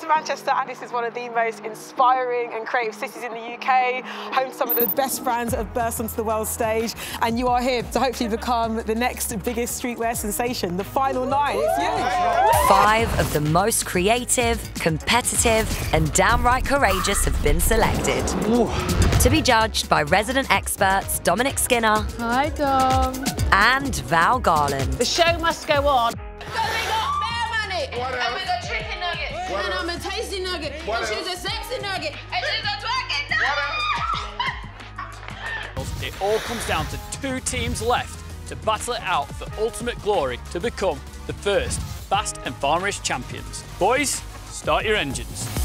to Manchester and this is one of the most inspiring and creative cities in the UK, home to some of the best brands that have burst onto the world stage and you are here to hopefully become the next biggest streetwear sensation. The final night, it's you. Five of the most creative, competitive and downright courageous have been selected. Ooh. To be judged by resident experts Dominic Skinner. Hi, Dom. And Val Garland. The show must go on. What and we got chicken nuggets. What and I'm a tasty nugget. What and she's a sexy nugget. And she's a twerking nugget. It all comes down to two teams left to battle it out for ultimate glory to become the first Fast and Farmerish champions. Boys, start your engines.